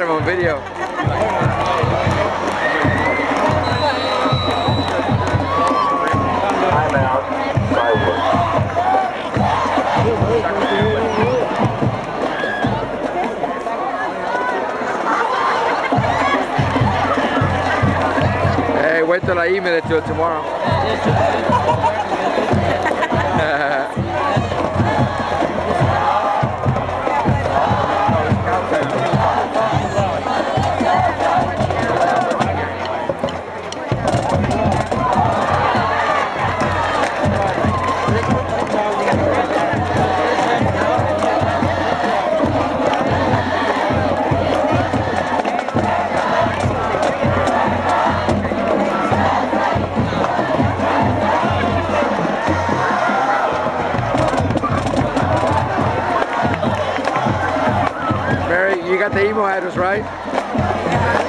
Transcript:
video. Time out. Fireworks. Hey, wait till I email it to you tomorrow. you got the email address, right?